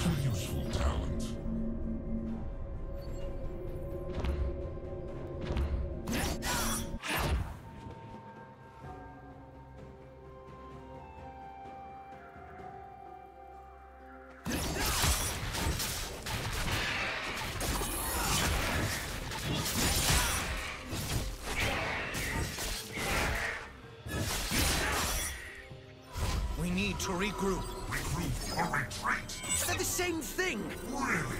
Useful talent. We need to regroup. Regroup or retreat? They're the same thing. Really?